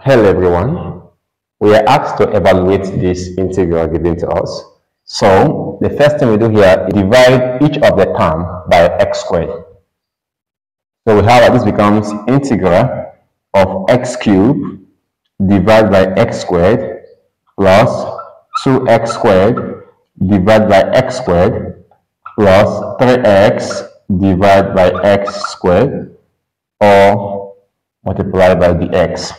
Hello everyone. We are asked to evaluate this integral given to us. So the first thing we do here is divide each of the term by x squared. So we have that this becomes integral of x cubed divided by x squared plus 2x squared divided by x squared plus 3x divided by x squared or multiplied by dx.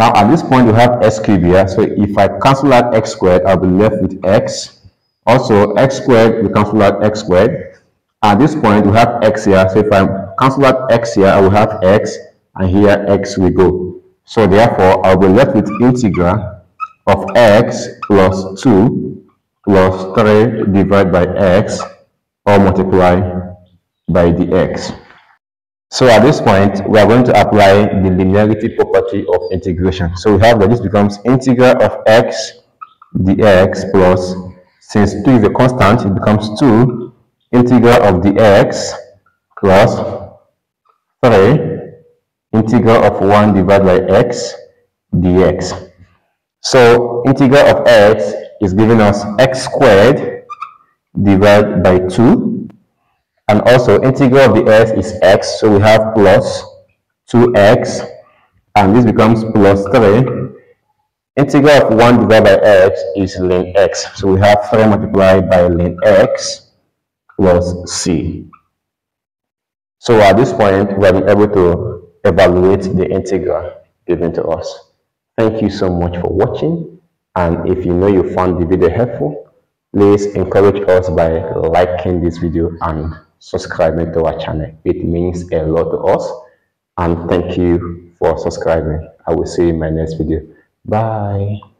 Now at this point we have x cubed here. So if I cancel out x squared, I'll be left with x. Also x squared, we cancel out x squared. At this point we have x here. So if I cancel out x here, I will have x and here x will go. So therefore I'll be left with integral of x plus 2 plus 3 divided by x or multiply by dx. So at this point, we are going to apply the linearity property of integration. So we have that this becomes integral of x dx plus, since 2 is a constant, it becomes 2 integral of dx plus 3 integral of 1 divided by x dx. So integral of x is giving us x squared divided by 2 and also integral of dx is x, so we have plus 2x, and this becomes plus 3. Integral of 1 divided by x is ln x, so we have 3 multiplied by ln x plus c. So at this point, we are able to evaluate the integral given to us. Thank you so much for watching, and if you know you found the video helpful, please encourage us by liking this video and subscribing to our channel. It means a lot to us. And thank you for subscribing. I will see you in my next video. Bye.